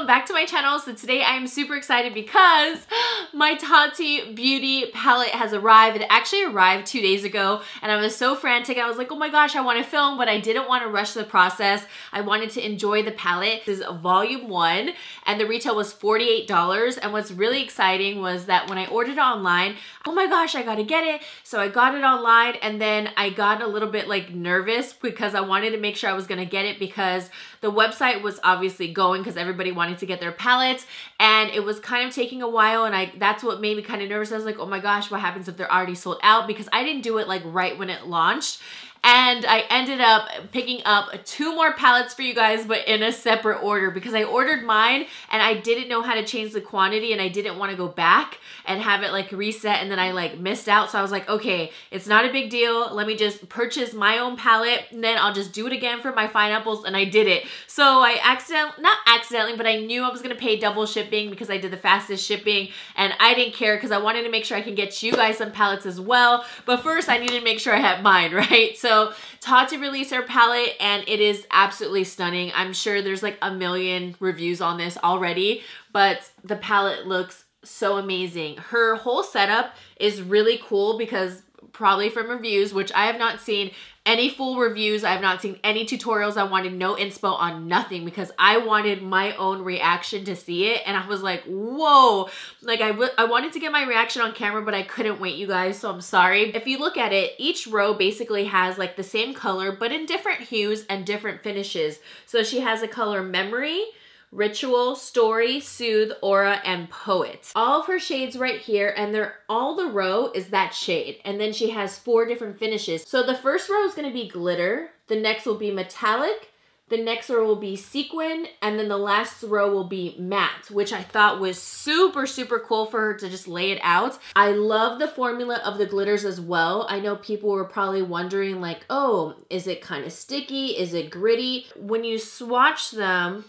welcome back to my channel. So today I am super excited because my Tati Beauty palette has arrived. It actually arrived two days ago and I was so frantic. I was like, oh my gosh, I want to film, but I didn't want to rush the process. I wanted to enjoy the palette. This is volume one and the retail was $48. And what's really exciting was that when I ordered online, oh my gosh, I gotta get it. So I got it online and then I got a little bit like nervous because I wanted to make sure I was gonna get it because the website was obviously going because everybody wanted to get their palettes and it was kind of taking a while and I that's what made me kind of nervous. I was like, oh my gosh, what happens if they're already sold out? Because I didn't do it like right when it launched and I ended up picking up two more palettes for you guys, but in a separate order because I ordered mine and I didn't know how to change the quantity and I didn't want to go back and have it like reset and then I like missed out. So I was like, okay, it's not a big deal. Let me just purchase my own palette and then I'll just do it again for my fine apples and I did it. So I accidentally, not accidentally, but I knew I was going to pay double shipping because I did the fastest shipping and I didn't care because I wanted to make sure I can get you guys some palettes as well. But first I needed to make sure I had mine, right? So so Tati released her palette and it is absolutely stunning. I'm sure there's like a million reviews on this already, but the palette looks so amazing. Her whole setup is really cool because probably from reviews, which I have not seen any full reviews. I have not seen any tutorials. I wanted no inspo on nothing because I wanted my own reaction to see it. And I was like, whoa. Like I, I wanted to get my reaction on camera, but I couldn't wait, you guys. So I'm sorry. If you look at it, each row basically has like the same color, but in different hues and different finishes. So she has a color memory, Ritual, Story, Soothe, Aura, and Poet. All of her shades right here, and they're all the row is that shade. And then she has four different finishes. So the first row is gonna be glitter, the next will be metallic, the next row will be sequin, and then the last row will be matte, which I thought was super, super cool for her to just lay it out. I love the formula of the glitters as well. I know people were probably wondering like, oh, is it kind of sticky? Is it gritty? When you swatch them,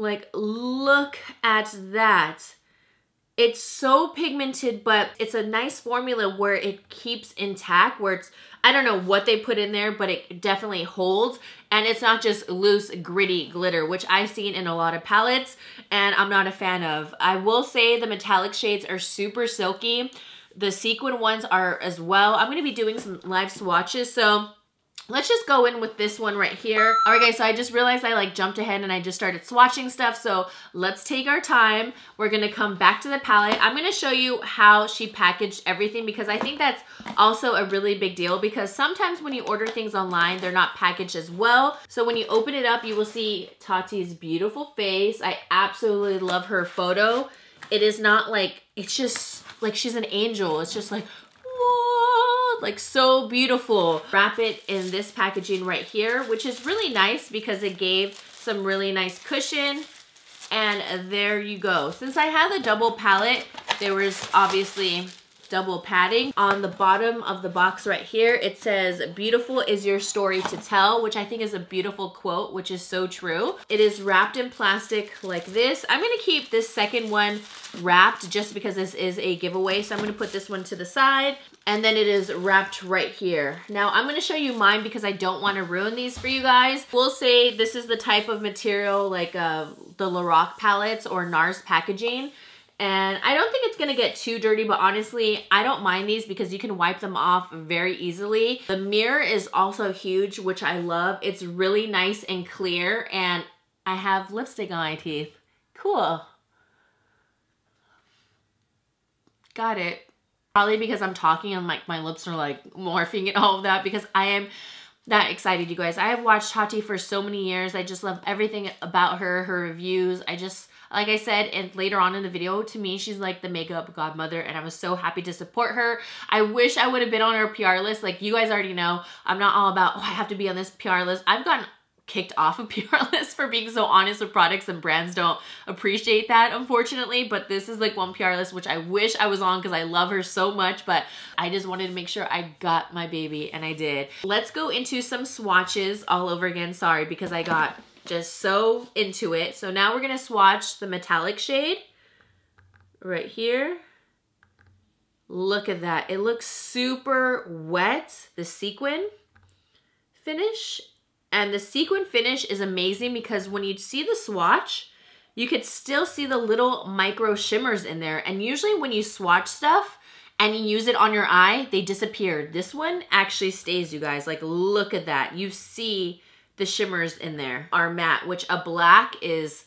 like, look at that. It's so pigmented, but it's a nice formula where it keeps intact, where it's, I don't know what they put in there, but it definitely holds. And it's not just loose, gritty glitter, which I've seen in a lot of palettes, and I'm not a fan of. I will say the metallic shades are super silky. The sequin ones are as well. I'm going to be doing some live swatches, so Let's just go in with this one right here. All right, guys, so I just realized I like jumped ahead and I just started swatching stuff. So let's take our time. We're gonna come back to the palette. I'm gonna show you how she packaged everything because I think that's also a really big deal because sometimes when you order things online, they're not packaged as well. So when you open it up, you will see Tati's beautiful face. I absolutely love her photo. It is not like, it's just like she's an angel. It's just like, like so beautiful. Wrap it in this packaging right here, which is really nice because it gave some really nice cushion. And there you go. Since I had the double palette, there was obviously double padding. On the bottom of the box right here, it says, beautiful is your story to tell, which I think is a beautiful quote, which is so true. It is wrapped in plastic like this. I'm gonna keep this second one wrapped just because this is a giveaway. So I'm gonna put this one to the side and then it is wrapped right here. Now I'm gonna show you mine because I don't wanna ruin these for you guys. We'll say this is the type of material like uh, the Lorac palettes or NARS packaging. And I don't think it's gonna get too dirty, but honestly, I don't mind these because you can wipe them off very easily. The mirror is also huge, which I love. It's really nice and clear, and I have lipstick on my teeth. Cool. Got it. Probably because I'm talking and like my lips are like morphing and all of that because I am that excited, you guys. I have watched Tati for so many years. I just love everything about her, her reviews. I just like I said, and later on in the video, to me, she's like the makeup godmother, and I was so happy to support her. I wish I would have been on her PR list. Like, you guys already know, I'm not all about, oh, I have to be on this PR list. I've gotten kicked off of PR list for being so honest with products and brands don't appreciate that unfortunately but this is like one PR list which I wish I was on because I love her so much but I just wanted to make sure I got my baby and I did. Let's go into some swatches all over again sorry because I got just so into it. So now we're going to swatch the metallic shade right here. Look at that. It looks super wet, the sequin finish. And the sequin finish is amazing because when you see the swatch, you could still see the little micro shimmers in there. And usually when you swatch stuff, and you use it on your eye, they disappear. This one actually stays, you guys. Like, look at that. You see the shimmers in there are matte, which a black is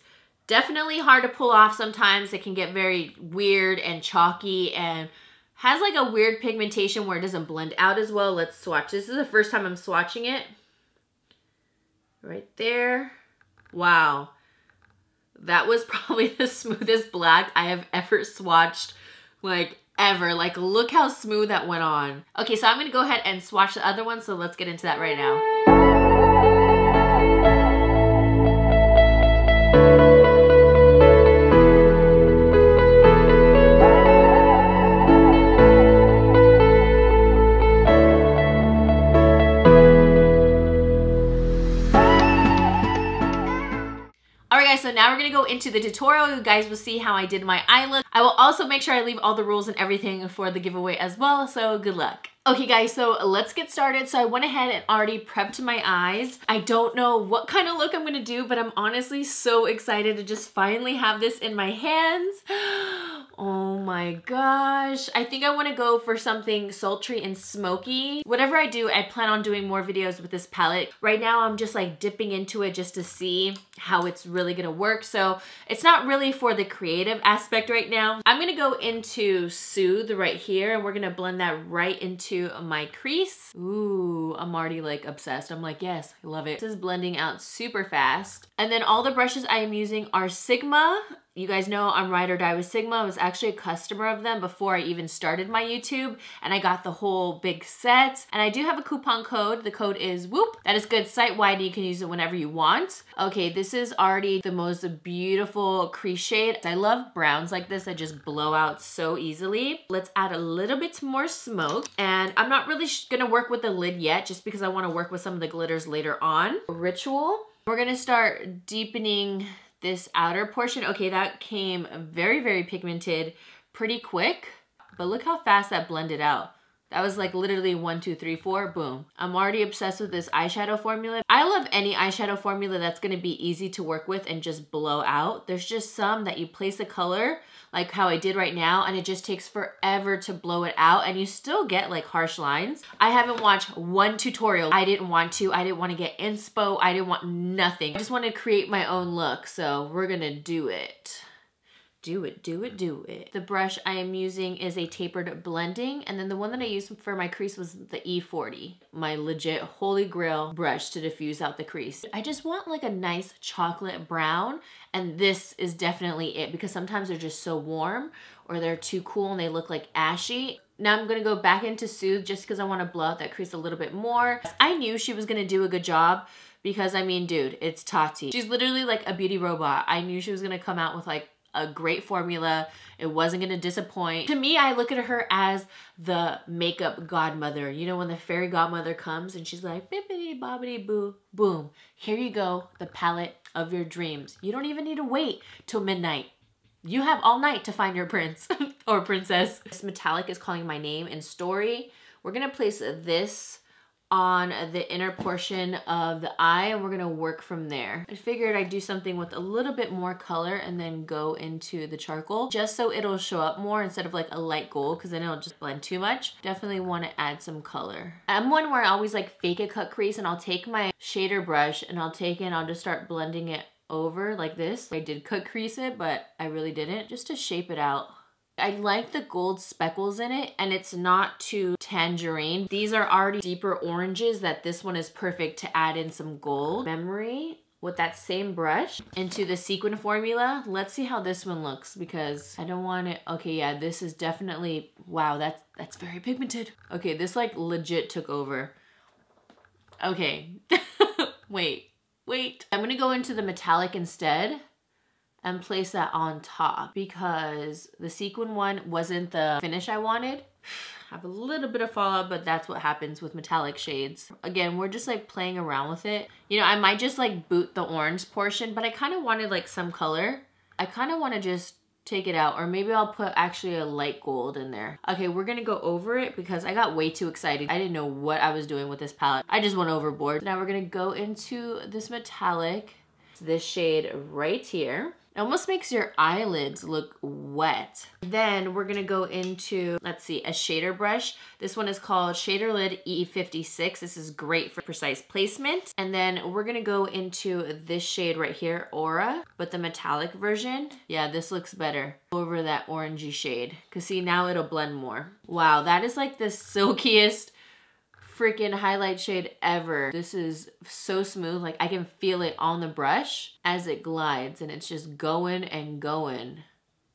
definitely hard to pull off sometimes. It can get very weird and chalky and has like a weird pigmentation where it doesn't blend out as well. Let's swatch. This is the first time I'm swatching it. Right there. Wow. That was probably the smoothest black I have ever swatched. Like ever. Like, look how smooth that went on. Okay, so I'm gonna go ahead and swatch the other one, so let's get into that right now. Into the tutorial. You guys will see how I did my look. I will also make sure I leave all the rules and everything for the giveaway as well, so good luck. Okay guys, so let's get started. So I went ahead and already prepped my eyes. I don't know what kind of look I'm gonna do, but I'm honestly so excited to just finally have this in my hands. Oh my gosh. I think I want to go for something sultry and smoky. Whatever I do, I plan on doing more videos with this palette. Right now, I'm just like dipping into it just to see how it's really to work. So it's not really for the creative aspect right now. I'm to go into Soothe right here and we're to blend that right into my crease. Ooh, I'm already like obsessed. I'm like, yes, I love it. This is blending out super fast. And then all the brushes I am using are Sigma you guys know I'm Ride or Die with Sigma. I was actually a customer of them before I even started my YouTube and I got the whole big set. And I do have a coupon code. The code is WHOOP. That is good site-wide and you can use it whenever you want. Okay, this is already the most beautiful crease shade. I love browns like this that just blow out so easily. Let's add a little bit more smoke. And I'm not really gonna work with the lid yet just because I wanna work with some of the glitters later on. Ritual. We're gonna start deepening this outer portion, okay, that came very, very pigmented pretty quick, but look how fast that blended out. That was like literally one, two, three, four, boom. I'm already obsessed with this eyeshadow formula. I love any eyeshadow formula that's gonna be easy to work with and just blow out. There's just some that you place a color like how I did right now and it just takes forever to blow it out and you still get like harsh lines. I haven't watched one tutorial. I didn't want to. I didn't want to get inspo. I didn't want nothing. I just want to create my own look. So we're gonna do it. Do it, do it, mm. do it. The brush I am using is a tapered blending, and then the one that I used for my crease was the E40, my legit holy grail brush to diffuse out the crease. I just want like a nice chocolate brown, and this is definitely it because sometimes they're just so warm or they're too cool and they look like ashy. Now I'm gonna go back into Soothe just because I wanna blow out that crease a little bit more. I knew she was gonna do a good job because I mean, dude, it's Tati. She's literally like a beauty robot. I knew she was gonna come out with like a great formula. It wasn't gonna disappoint. To me, I look at her as the makeup godmother. You know, when the fairy godmother comes and she's like, bippity bobbity boo, boom. Here you go, the palette of your dreams. You don't even need to wait till midnight. You have all night to find your prince or princess. This metallic is calling my name in story. We're gonna place this on the inner portion of the eye and we're gonna work from there. I figured I'd do something with a little bit more color and then go into the charcoal just so it'll show up more instead of like a light gold because then it'll just blend too much. Definitely wanna add some color. I'm one where I always like fake a cut crease and I'll take my shader brush and I'll take it and I'll just start blending it over like this. I did cut crease it, but I really didn't just to shape it out. I like the gold speckles in it and it's not too tangerine. These are already deeper oranges that this one is perfect to add in some gold. Memory with that same brush into the sequin formula. Let's see how this one looks because I don't want it. Okay, yeah, this is definitely, wow, that's, that's very pigmented. Okay, this like legit took over. Okay, wait, wait. I'm gonna go into the metallic instead and place that on top because the sequin one wasn't the finish I wanted. have a little bit of fallout, but that's what happens with metallic shades. Again, we're just like playing around with it. You know, I might just like boot the orange portion, but I kind of wanted like some color. I kind of want to just take it out or maybe I'll put actually a light gold in there. Okay, we're gonna go over it because I got way too excited. I didn't know what I was doing with this palette. I just went overboard. Now we're gonna go into this metallic, this shade right here. It almost makes your eyelids look wet. Then we're gonna go into, let's see, a shader brush. This one is called Shader Lid E56. This is great for precise placement. And then we're gonna go into this shade right here, Aura, but the metallic version. Yeah, this looks better over that orangey shade. Cause see, now it'll blend more. Wow, that is like the silkiest freaking highlight shade ever. This is so smooth. Like I can feel it on the brush as it glides and it's just going and going.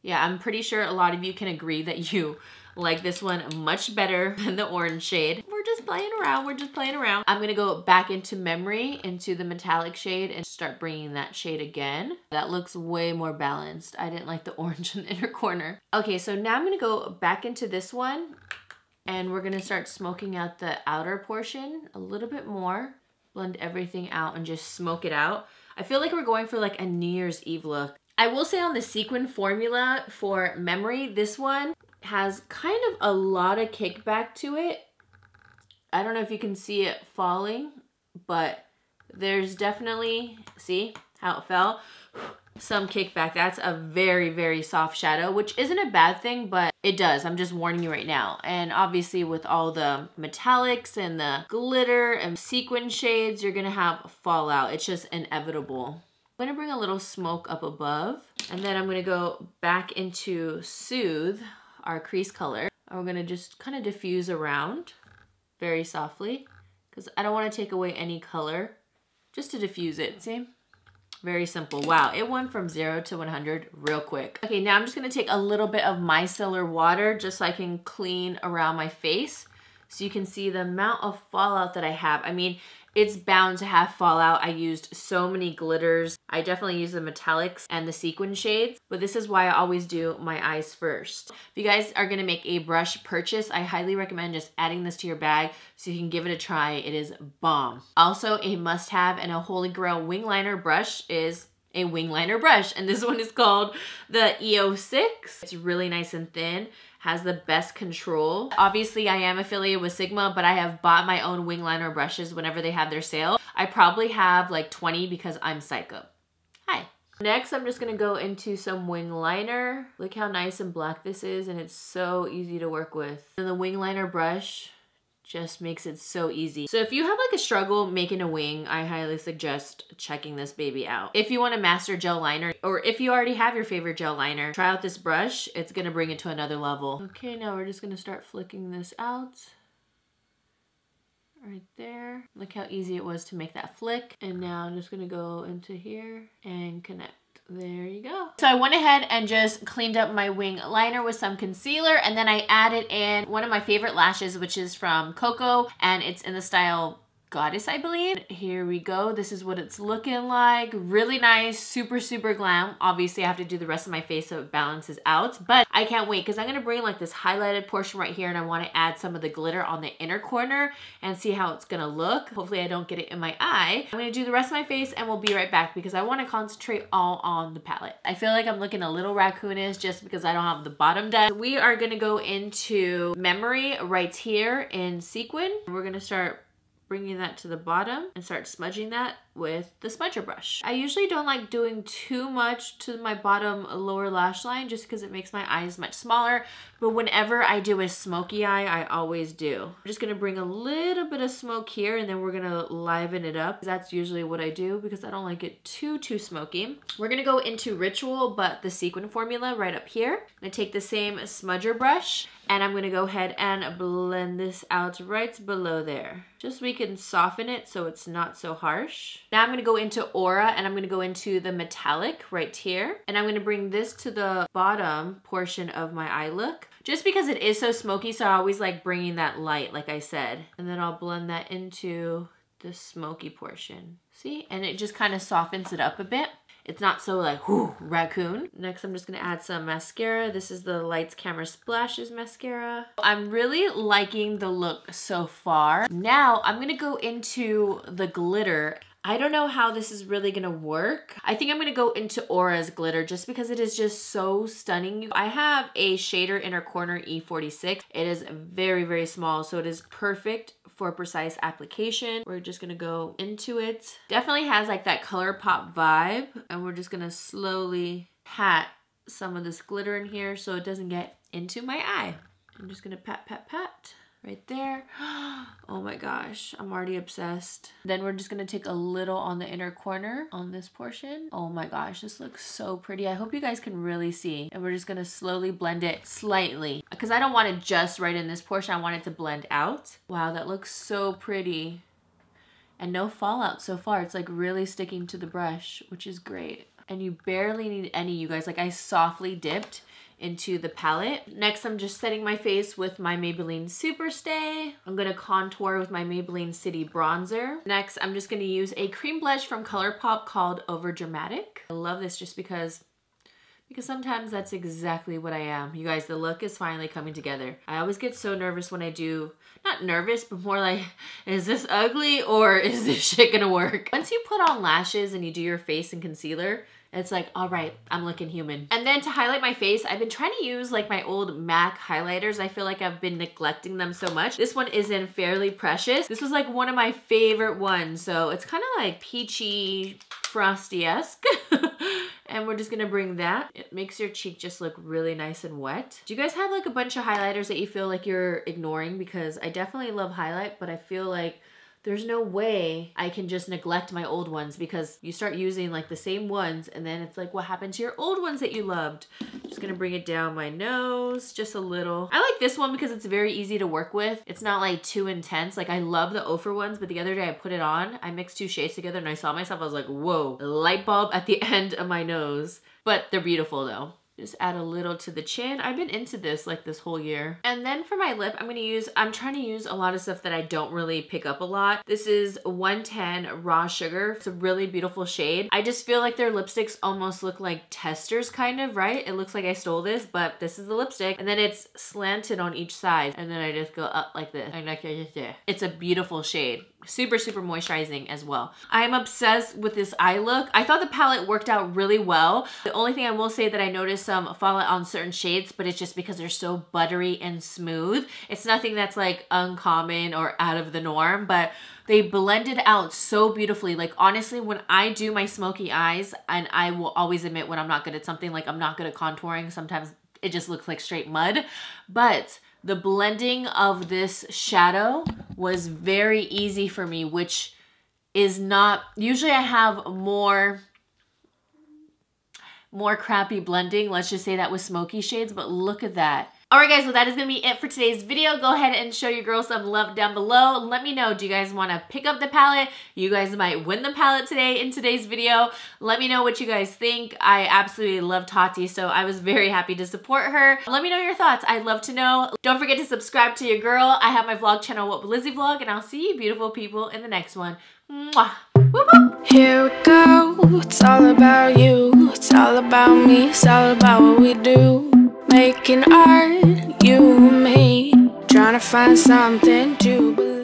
Yeah, I'm pretty sure a lot of you can agree that you like this one much better than the orange shade. We're just playing around. We're just playing around. I'm to go back into memory, into the metallic shade and start bringing that shade again. That looks way more balanced. I didn't like the orange in the inner corner. Okay, so now I'm to go back into this one and we're gonna start smoking out the outer portion a little bit more. Blend everything out and just smoke it out. I feel like we're going for like a New Year's Eve look. I will say on the sequin formula for memory, this one has kind of a lot of kickback to it. I don't know if you can see it falling, but there's definitely, see how it fell? Some kickback. That's a very, very soft shadow, which isn't a bad thing, but it does. I'm just warning you right now. And obviously with all the metallics and the glitter and sequin shades, you're gonna have fallout. It's just inevitable. I'm gonna bring a little smoke up above, and then I'm gonna go back into Soothe, our crease color. And we're gonna just kind of diffuse around very softly, because I don't wanna take away any color, just to diffuse it, see? Very simple. Wow, it went from zero to 100 real quick. Okay, now I'm just gonna take a little bit of micellar water just so I can clean around my face so you can see the amount of fallout that I have. I mean, it's bound to have fallout. I used so many glitters. I definitely use the metallics and the sequin shades, but this is why I always do my eyes first. If you guys are gonna make a brush purchase, I highly recommend just adding this to your bag so you can give it a try. It is bomb. Also, a must have and a holy grail wing liner brush is a wing liner brush and this one is called the EO6. It's really nice and thin has the best control. Obviously, I am affiliated with Sigma, but I have bought my own wing liner brushes whenever they have their sale. I probably have like 20 because I'm psycho. Hi. Next, I'm just gonna go into some wing liner. Look how nice and black this is, and it's so easy to work with. And the wing liner brush just makes it so easy. So if you have like a struggle making a wing, I highly suggest checking this baby out. If you want to master gel liner, or if you already have your favorite gel liner, try out this brush. It's gonna bring it to another level. Okay, now we're just gonna start flicking this out right there. Look how easy it was to make that flick. And now I'm just gonna go into here and connect. There you go. So I went ahead and just cleaned up my wing liner with some concealer and then I added in one of my favorite lashes which is from Koko and it's in the style goddess, I believe. Here we go. This is what it's looking like. Really nice, super, super glam. Obviously, I have to do the rest of my face so it balances out, but I can't wait because I'm going to bring like this highlighted portion right here and I want to add some of the glitter on the inner corner and see how it's going to look. Hopefully, I don't get it in my eye. I'm to do the rest of my face and we'll be right back because I want to concentrate all on the palette. I feel like I'm looking a little raccoonish just because I don't have the bottom done. We are going to go into Memory right here in Sequin. We're going to start bringing that to the bottom and start smudging that with the smudger brush. I usually don't like doing too much to my bottom lower lash line just because it makes my eyes much smaller. But whenever I do a smoky eye, I always do. I'm just gonna bring a little bit of smoke here and then we're gonna liven it up. That's usually what I do because I don't like it too, too smoky. We're gonna go into Ritual, but the sequin formula right up here. I'm gonna take the same smudger brush and I'm gonna go ahead and blend this out right below there. Just so we can soften it so it's not so harsh. Now I'm gonna go into Aura and I'm gonna go into the metallic right here. And I'm gonna bring this to the bottom portion of my eye look. Just because it is so smoky, so I always like bringing that light, like I said. And then I'll blend that into the smoky portion. See? And it just kind of softens it up a bit. It's not so like, whoo, raccoon. Next, I'm just gonna add some mascara. This is the Lights Camera Splashes mascara. I'm really liking the look so far. Now, I'm gonna go into the glitter. I don't know how this is really gonna work. I think I'm gonna go into Aura's glitter just because it is just so stunning. I have a shader inner corner E46. It is very, very small, so it is perfect for precise application. We're just gonna go into it. Definitely has like that ColourPop vibe and we're just gonna slowly pat some of this glitter in here so it doesn't get into my eye. I'm just gonna pat, pat, pat right there. Oh my gosh, I'm already obsessed. Then we're just gonna take a little on the inner corner on this portion. Oh my gosh, this looks so pretty. I hope you guys can really see. And we're just gonna slowly blend it slightly because I don't want it just right in this portion. I want it to blend out. Wow, that looks so pretty. And no fallout so far. It's like really sticking to the brush, which is great. And you barely need any, you guys. Like I softly dipped into the palette. Next, I'm just setting my face with my Maybelline Superstay. I'm gonna contour with my Maybelline City Bronzer. Next, I'm just gonna use a cream blush from ColourPop called Over Dramatic. I love this just because because sometimes that's exactly what I am. You guys, the look is finally coming together. I always get so nervous when I do, not nervous, but more like, is this ugly or is this shit gonna work? Once you put on lashes and you do your face and concealer, it's like, all right, I'm looking human. And then to highlight my face, I've been trying to use like my old MAC highlighters. I feel like I've been neglecting them so much. This one is in Fairly Precious. This was like one of my favorite ones. So it's kind of like peachy, frosty-esque. and we're just gonna bring that. It makes your cheek just look really nice and wet. Do you guys have like a bunch of highlighters that you feel like you're ignoring? Because I definitely love highlight, but I feel like there's no way I can just neglect my old ones because you start using like the same ones and then it's like what happened to your old ones that you loved. Just gonna bring it down my nose just a little. I like this one because it's very easy to work with. It's not like too intense. Like I love the Ofra ones, but the other day I put it on, I mixed two shades together and I saw myself, I was like, whoa, light bulb at the end of my nose. But they're beautiful though. Just add a little to the chin. I've been into this like this whole year. And then for my lip, I'm gonna use, I'm trying to use a lot of stuff that I don't really pick up a lot. This is 110 Raw Sugar. It's a really beautiful shade. I just feel like their lipsticks almost look like testers kind of, right? It looks like I stole this, but this is the lipstick. And then it's slanted on each side. And then I just go up like this. It's a beautiful shade super super moisturizing as well. I'm obsessed with this eye look. I thought the palette worked out really well. The only thing i will say that i noticed some fallout on certain shades but it's just because they're so buttery and smooth. It's nothing that's like uncommon or out of the norm but they blended out so beautifully. Like honestly when i do my smoky eyes and i will always admit when i'm not good at something like i'm not good at contouring sometimes it just looks like straight mud. But the blending of this shadow was very easy for me, which is not, usually I have more, more crappy blending. Let's just say that with smoky shades, but look at that. Alright guys, well that is going to be it for today's video. Go ahead and show your girls some love down below. Let me know, do you guys want to pick up the palette? You guys might win the palette today in today's video. Let me know what you guys think. I absolutely love Tati, so I was very happy to support her. Let me know your thoughts. I'd love to know. Don't forget to subscribe to your girl. I have my vlog channel, What Lizzy Vlog, and I'll see you beautiful people in the next one. Mwah. Here we go, it's all about you, it's all about me, it's all about what we do. Making art, you and me. Trying to find something to